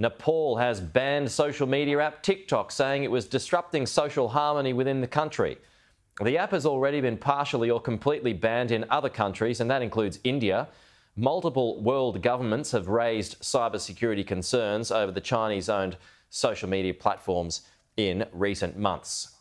Nepal has banned social media app TikTok, saying it was disrupting social harmony within the country. The app has already been partially or completely banned in other countries, and that includes India. Multiple world governments have raised cybersecurity concerns over the Chinese owned social media platforms in recent months.